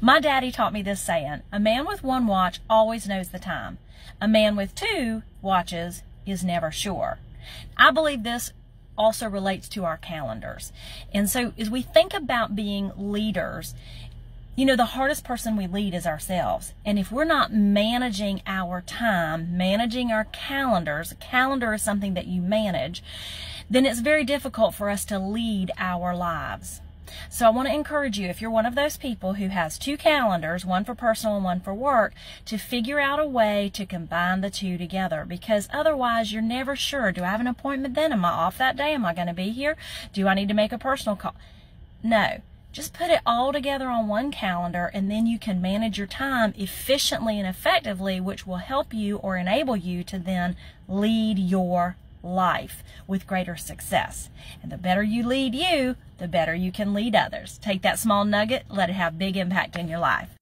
My daddy taught me this saying a man with one watch always knows the time, a man with two watches is never sure. I believe this also relates to our calendars. And so as we think about being leaders, you know, the hardest person we lead is ourselves. And if we're not managing our time, managing our calendars, a calendar is something that you manage, then it's very difficult for us to lead our lives. So I want to encourage you, if you're one of those people who has two calendars, one for personal and one for work, to figure out a way to combine the two together because otherwise you're never sure. Do I have an appointment then? Am I off that day? Am I going to be here? Do I need to make a personal call? No. Just put it all together on one calendar and then you can manage your time efficiently and effectively, which will help you or enable you to then lead your life with greater success. And the better you lead you, the better you can lead others. Take that small nugget, let it have big impact in your life.